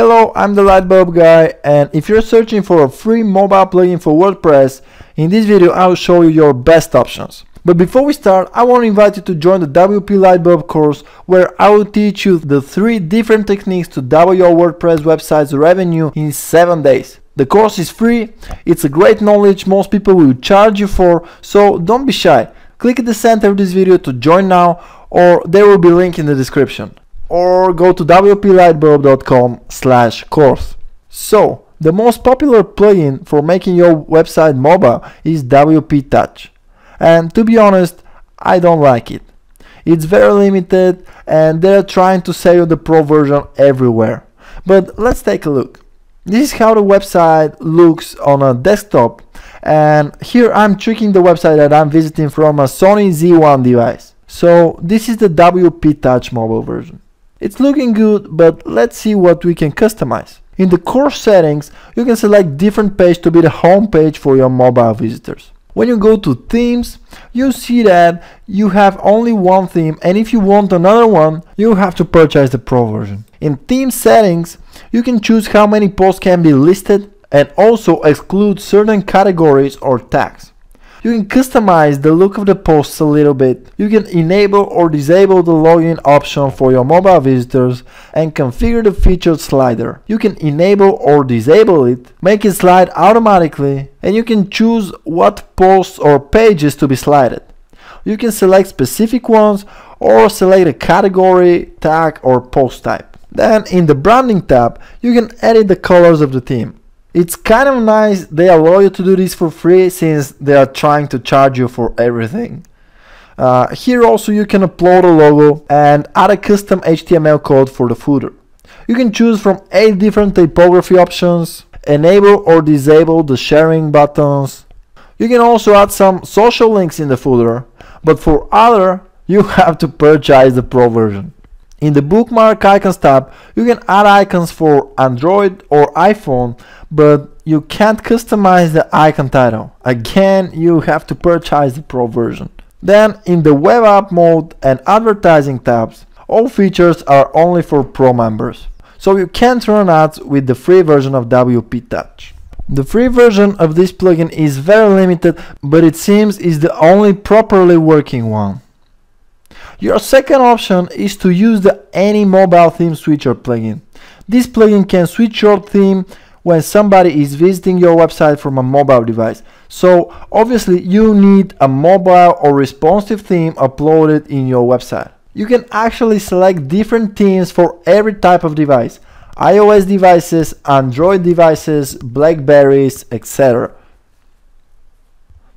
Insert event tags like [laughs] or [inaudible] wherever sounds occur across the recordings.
Hello, I'm the Lightbulb guy and if you're searching for a free mobile plugin for WordPress, in this video I will show you your best options. But before we start, I want to invite you to join the WP Lightbulb course where I will teach you the three different techniques to double your WordPress website's revenue in 7 days. The course is free, it's a great knowledge most people will charge you for, so don't be shy. Click at the center of this video to join now or there will be a link in the description or go to wplightbulb.com slash course. So, the most popular plugin for making your website mobile is WP Touch. And to be honest, I don't like it. It's very limited and they're trying to sell you the pro version everywhere. But let's take a look. This is how the website looks on a desktop and here I'm checking the website that I'm visiting from a Sony Z1 device. So this is the WP Touch mobile version. It's looking good, but let's see what we can customize. In the course settings, you can select different page to be the home page for your mobile visitors. When you go to themes, you see that you have only one theme and if you want another one, you have to purchase the pro version. In theme settings, you can choose how many posts can be listed and also exclude certain categories or tags. You can customize the look of the posts a little bit. You can enable or disable the login option for your mobile visitors and configure the featured slider. You can enable or disable it, make it slide automatically, and you can choose what posts or pages to be slided. You can select specific ones or select a category, tag or post type. Then in the branding tab, you can edit the colors of the theme. It's kind of nice they allow you to do this for free since they are trying to charge you for everything. Uh, here also you can upload a logo and add a custom HTML code for the footer. You can choose from 8 different typography options, enable or disable the sharing buttons. You can also add some social links in the footer, but for other you [laughs] have to purchase the pro version. In the bookmark icons tab, you can add icons for Android or iPhone, but you can't customize the icon title. Again, you have to purchase the Pro version. Then in the web app mode and advertising tabs, all features are only for Pro members. So you can't run ads with the free version of WP Touch. The free version of this plugin is very limited, but it seems is the only properly working one. Your second option is to use the Any Mobile Theme Switcher plugin. This plugin can switch your theme when somebody is visiting your website from a mobile device. So obviously you need a mobile or responsive theme uploaded in your website. You can actually select different themes for every type of device. iOS devices, Android devices, Blackberries, etc.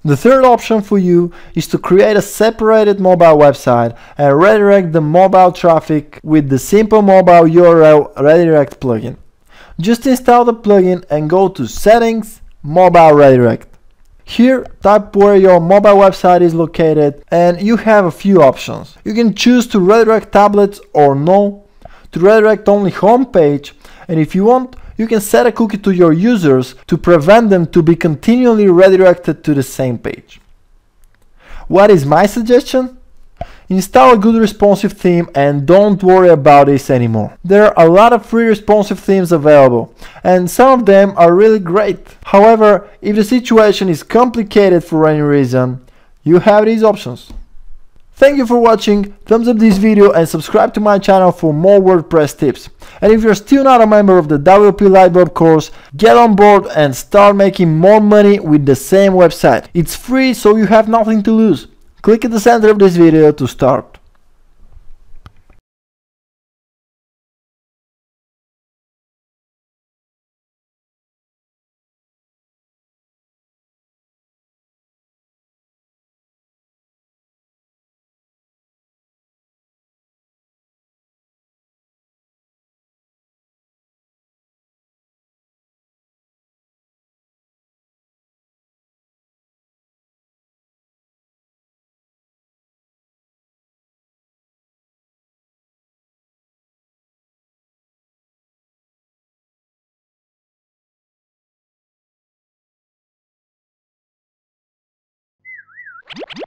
The third option for you is to create a separated mobile website and redirect the mobile traffic with the simple mobile URL redirect plugin. Just install the plugin and go to settings, mobile redirect. Here type where your mobile website is located and you have a few options. You can choose to redirect tablets or no, to redirect only home page and if you want you can set a cookie to your users to prevent them to be continually redirected to the same page. What is my suggestion? Install a good responsive theme and don't worry about this anymore. There are a lot of free responsive themes available and some of them are really great. However, if the situation is complicated for any reason, you have these options. Thank you for watching, thumbs up this video and subscribe to my channel for more WordPress tips. And if you're still not a member of the WP Lightbulb course, get on board and start making more money with the same website. It's free so you have nothing to lose. Click at the center of this video to start. You